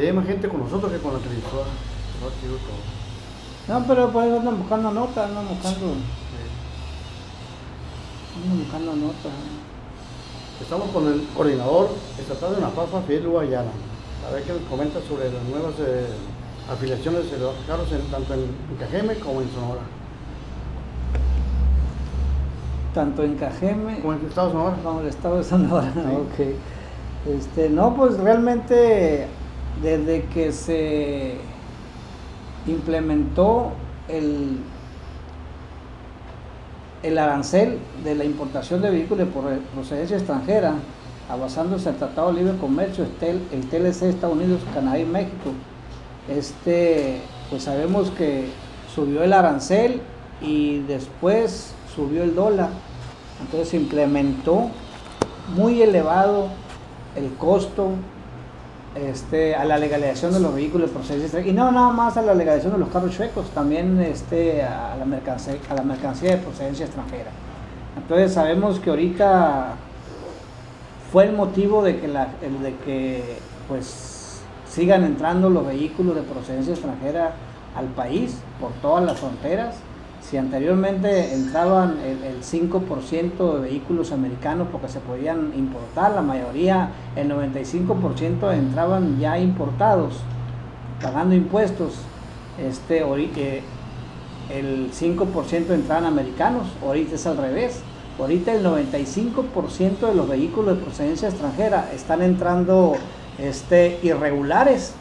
que hay más gente con nosotros que con la televisora. No, pero pues andan buscando nota, andan buscando, andan buscando nota. Estamos con el coordinador estatal de Napafa, Fidel Guayana. A ver qué nos comenta sobre las nuevas eh, afiliaciones de los carros en- tanto en Cajeme como en Sonora. Tanto en Cajeme Como en el estado de Sonora. como el estado de Sonora. Ok. Este, no, pues realmente desde que se implementó el, el arancel de la importación de vehículos por procedencia extranjera, basándose en el Tratado de Libre Comercio, el, el TLC Estados Unidos, Canadá y México, este, pues sabemos que subió el arancel y después subió el dólar. Entonces se implementó muy elevado el costo este, a la legalización de los vehículos extranjera. Y no nada más a la legalización de los carros chuecos, también este, a, la mercancía, a la mercancía de procedencia extranjera. Entonces sabemos que ahorita fue el motivo de que, la, el de que pues, sigan entrando los vehículos de procedencia extranjera al país por todas las fronteras. Si anteriormente entraban el, el 5% de vehículos americanos porque se podían importar, la mayoría, el 95% entraban ya importados, pagando impuestos. Este, eh, el 5% entraban americanos, ahorita es al revés. Ahorita el 95% de los vehículos de procedencia extranjera están entrando este, irregulares.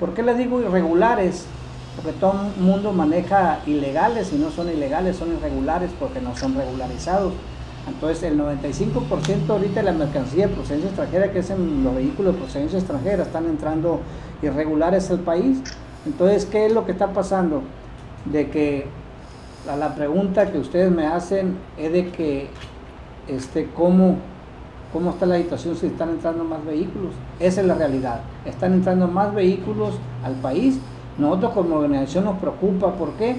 ¿Por qué les digo irregulares? Porque todo el mundo maneja ilegales y no son ilegales, son irregulares porque no son regularizados. Entonces el 95% ahorita de la mercancía de procedencia extranjera, que es en los vehículos de procedencia extranjera, están entrando irregulares al país. Entonces, ¿qué es lo que está pasando? De que a la pregunta que ustedes me hacen es de que este, ¿cómo, cómo está la situación si están entrando más vehículos. Esa es la realidad. Están entrando más vehículos al país. Nosotros como organización nos preocupa. ¿Por qué?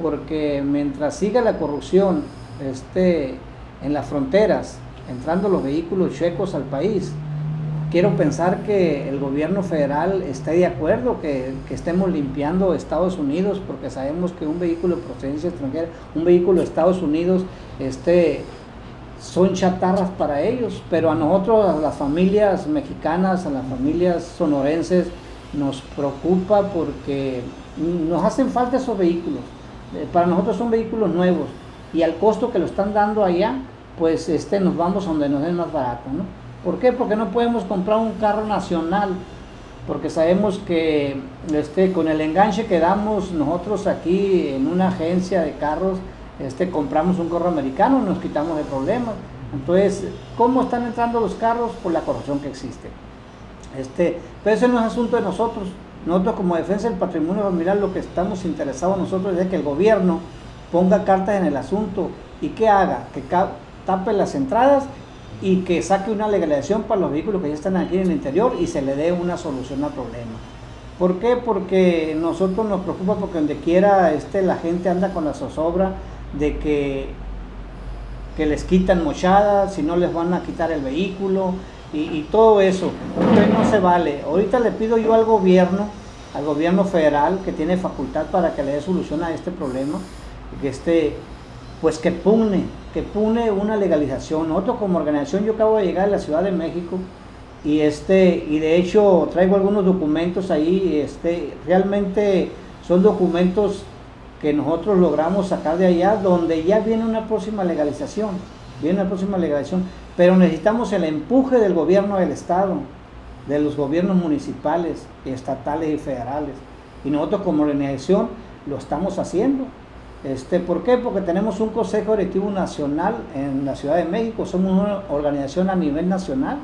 Porque mientras siga la corrupción este, en las fronteras, entrando los vehículos checos al país, quiero pensar que el gobierno federal esté de acuerdo que, que, estemos limpiando Estados Unidos, porque sabemos que un vehículo de procedencia extranjera, un vehículo de Estados Unidos, este, son chatarras para ellos, pero a nosotros, a las familias mexicanas, a las familias sonorenses, nos preocupa porque nos hacen falta esos vehículos. Para nosotros son vehículos nuevos y al costo que lo están dando allá, pues este, nos vamos donde nos den más barato, ¿no? ¿Por qué? Porque no podemos comprar un carro nacional, porque sabemos que este, con el enganche que damos nosotros aquí en una agencia de carros, este, compramos un carro americano, nos quitamos de problemas. Entonces, ¿cómo están entrando los carros? Por la corrupción que existe. Este, pero eso no es asunto de nosotros. Nosotros como defensa del patrimonio familiar lo que estamos interesados nosotros es que el gobierno ponga cartas en el asunto y que haga, que tape las entradas y que saque una legalización para los vehículos que ya están aquí en el interior y se le dé una solución al problema. ¿Por qué? Porque nosotros nos preocupa porque donde quiera este, la gente anda con la zozobra de que, que les quitan mochadas, si no les van a quitar el vehículo y, y todo eso. Entonces no se vale. Ahorita le pido yo al gobierno, al gobierno federal que tiene facultad para que le dé solución a este problema, que este, pues que pugne, que pune una legalización. Nosotros como organización, yo acabo de llegar a la Ciudad de México y este y de hecho traigo algunos documentos ahí, este realmente son documentos que nosotros logramos sacar de allá donde ya viene una próxima legalización, viene una próxima legalización, pero necesitamos el empuje del gobierno del estado, de los gobiernos municipales, estatales y federales. Y nosotros como organización lo estamos haciendo. Este, ¿Por qué? Porque tenemos un Consejo Directivo Nacional en la Ciudad de México, somos una organización a nivel nacional,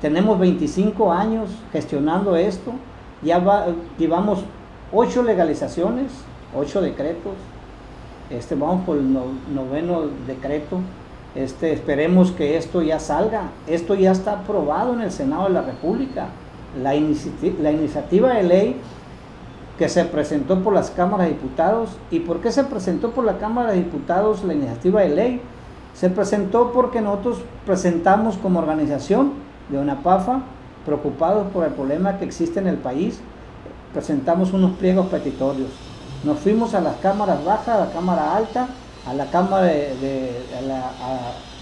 tenemos 25 años gestionando esto, ya va, llevamos 8 legalizaciones, 8 decretos, este, vamos por el no, noveno decreto, este, esperemos que esto ya salga, esto ya está aprobado en el Senado de la República, la, inici la iniciativa de ley que se presentó por las cámaras de diputados. ¿Y por qué se presentó por la Cámara de Diputados la iniciativa de ley? Se presentó porque nosotros presentamos como organización de UNAPAFA preocupados por el problema que existe en el país, presentamos unos pliegos petitorios. Nos fuimos a las cámaras bajas, a la cámara alta, a la cámara de, la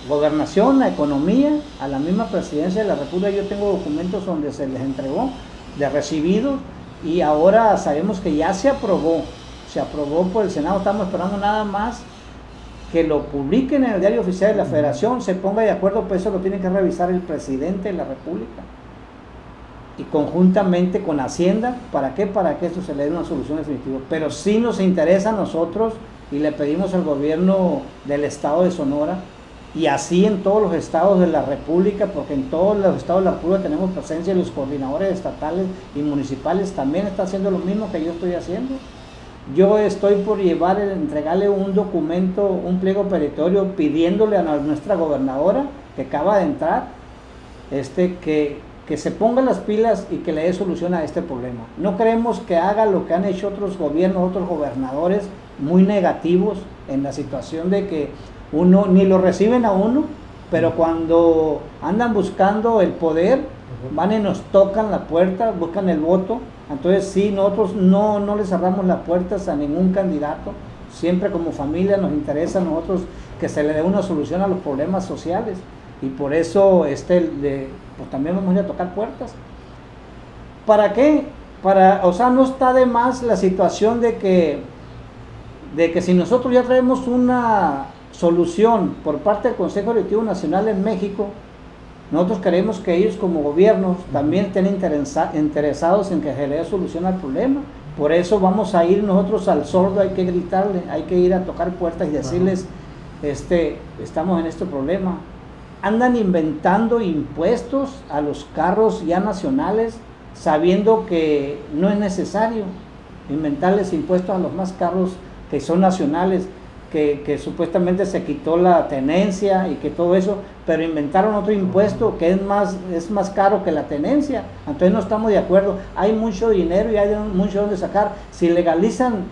gobernación, a economía, a la misma presidencia de la República. Yo tengo documentos donde se les entregó de recibidos y ahora sabemos que ya se aprobó, se aprobó por el Senado, estamos esperando nada más que lo publiquen en el diario oficial de la Federación, se ponga de acuerdo, pues eso lo tiene que revisar el presidente de la República y conjuntamente con Hacienda, ¿para qué? Para que esto se le dé una solución definitiva. Pero sí nos interesa a nosotros y le pedimos al gobierno del estado de Sonora y así en todos los estados de la República, porque en todos los estados de la República tenemos presencia y los coordinadores estatales y municipales también están haciendo lo mismo que yo estoy haciendo. Yo estoy por llevar, entregarle un documento, un pliego peritorio pidiéndole a nuestra gobernadora que acaba de entrar, este, que, que se ponga las pilas y que le dé solución a este problema. No creemos que haga lo que han hecho otros gobiernos, otros gobernadores muy negativos en la situación de que uno ni lo reciben a uno, pero cuando andan buscando el poder, van y nos tocan la puerta, buscan el voto. Entonces sí, nosotros no, no le cerramos las puertas a ningún candidato. Siempre como familia nos interesa a nosotros que se le dé una solución a los problemas sociales. Y por eso este, pues también vamos a ir a tocar puertas. ¿Para qué? Para, o sea, no está de más la situación de que, de que si nosotros ya traemos una solución por parte del Consejo Directivo Nacional en México, nosotros queremos que ellos como gobiernos también estén interesados en que se le dé solución al problema. Por eso vamos a ir nosotros al sordo, hay que gritarle, hay que ir a tocar puertas y decirles, este, estamos en este problema. Andan inventando impuestos a los carros ya nacionales, sabiendo que no es necesario inventarles impuestos a los más carros que son nacionales que, supuestamente se quitó la tenencia y que todo eso, pero inventaron otro impuesto que es más, es más caro que la tenencia. Entonces no estamos de acuerdo. Hay mucho dinero y hay mucho donde sacar. Si legalizan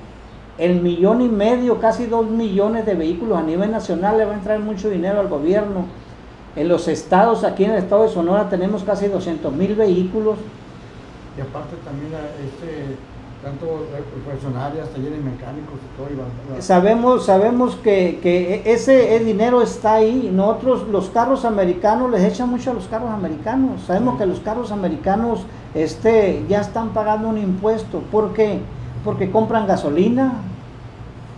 el millón y medio, casi dos millones de vehículos a nivel nacional, le va a entrar mucho dinero al gobierno. En los estados, aquí en el estado de Sonora, tenemos casi 200 mil vehículos. Y aparte también este tanto funcionarias, talleres mecánicos y todo. Sabemos, sabemos que, que ese dinero está ahí. Nosotros, los carros americanos, les echan mucho a los carros americanos. Sabemos que los carros americanos este, ya están pagando un impuesto. ¿Por qué? Porque compran gasolina,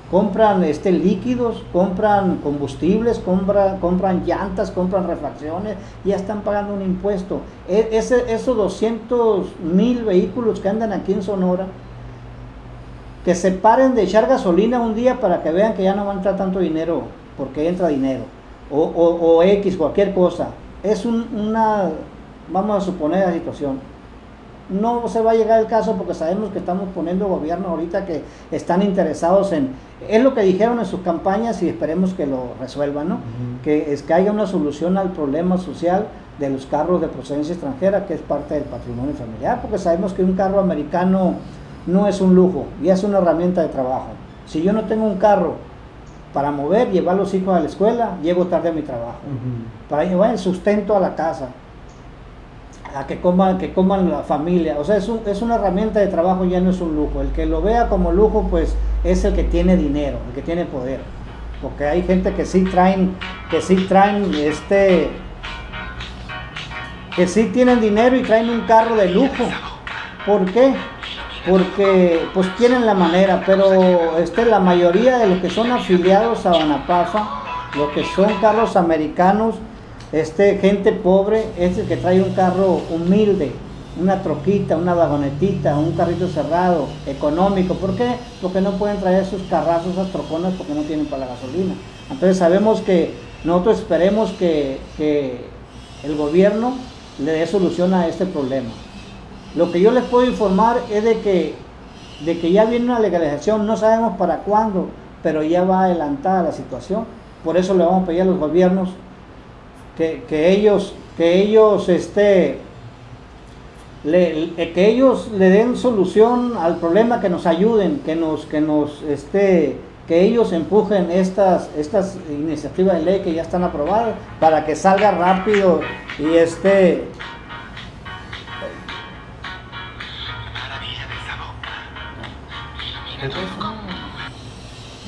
compran este, líquidos, compran combustibles, compran, compran llantas, compran refacciones, ya están pagando un impuesto. E, ese, esos 200 mil vehículos que andan aquí en Sonora, que se paren de echar gasolina un día para que vean que ya no va a entrar tanto dinero, porque entra dinero, o, o, X, cualquier cosa. Es una, vamos a suponer la situación. No se va a llegar el caso porque sabemos que estamos poniendo gobierno ahorita que están interesados en, es lo que dijeron en sus campañas y esperemos que lo resuelvan, ¿no? Que es que haya una solución al problema social de los carros de procedencia extranjera, que es parte del patrimonio familiar, porque sabemos que un carro americano no es un lujo, ya es una herramienta de trabajo. Si yo no tengo un carro para mover, llevar a los hijos a la escuela, llego tarde a mi trabajo. Para llevar el sustento a la casa, a que coman, que coman la familia. O sea, es, es una herramienta de trabajo, ya no es un lujo. El que lo vea como lujo, pues es el que tiene dinero, el que tiene poder. Porque hay gente que sí traen, que sí traen este, que sí tienen dinero y traen un carro de lujo. ¿Por qué? Porque pues tienen la manera, pero este, la mayoría de los que son afiliados a Banapafa, los que son carros americanos, este, gente pobre, es el que trae un carro humilde, una troquita, una vagonetita, un carrito cerrado, económico. ¿Por qué? Porque no pueden traer sus carrazos, esas troconas, porque no tienen para la gasolina. Entonces sabemos que nosotros esperemos que, que el gobierno le dé solución a este problema. Lo que yo les puedo informar es de que, de que ya viene una legalización, no sabemos para cuándo, pero ya va adelantada la situación. Por eso le vamos a pedir a los gobiernos que, ellos, que ellos este, le, que ellos le den solución al problema, que nos ayuden, que nos, que nos este, que ellos empujen estas, estas iniciativas de ley que ya están aprobadas para que salga rápido y este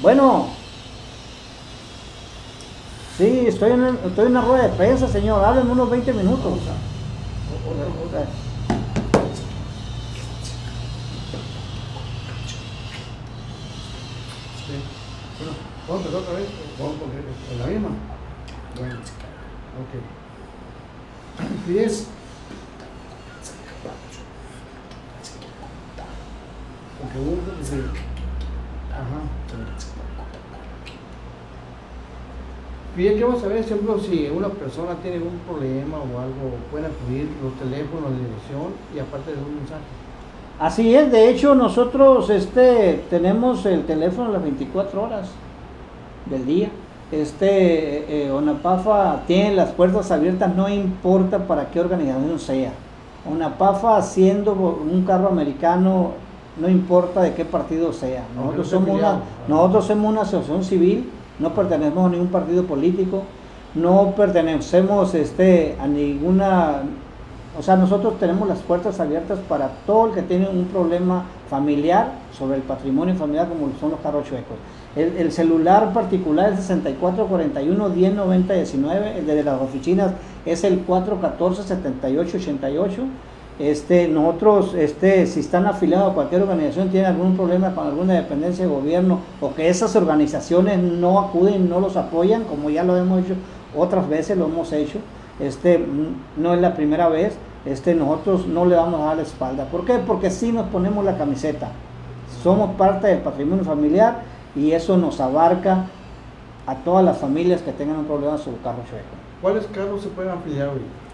Bueno, sí, estoy en, estoy en una rueda de prensa, señor. Háblenme unos 20 minutos. Bueno, ¿Vamos a empezar otra vez? ¿Vamos con con la misma? Ok. Ajá. Fíjate que vamos a ver, por ejemplo, si una persona tiene un problema o algo, pueden acudir los teléfonos de dirección y aparte de un mensaje. Así es, de hecho nosotros este, tenemos el teléfono las 24 horas del día. Este eh, Onapafa tiene las puertas abiertas, no importa para qué organización sea. Onapafa siendo un carro americano, no importa de qué partido sea. Nosotros somos, una, nosotros somos una asociación civil, no pertenecemos a ningún partido político, no pertenecemos este, a ninguna o sea, nosotros tenemos las puertas abiertas para todo el que tiene un problema familiar sobre el patrimonio familiar como son los carros chuecos. El, el celular particular es 6441 1090 19, el de las oficinas es el 414 7888. Este, nosotros, este, si están afiliados a cualquier organización, tienen algún problema con alguna dependencia de gobierno o que esas organizaciones no acuden, no los apoyan, como ya lo hemos hecho otras veces, lo hemos hecho, este, mm, no es la primera vez, este, nosotros no le vamos a dar la espalda. ¿Por qué? Porque sí nos ponemos la camiseta. Somos parte del patrimonio familiar y eso nos abarca a todas las familias que tengan un problema sobre carro chueco. ¿Cuáles carros se pueden afiliar ahorita?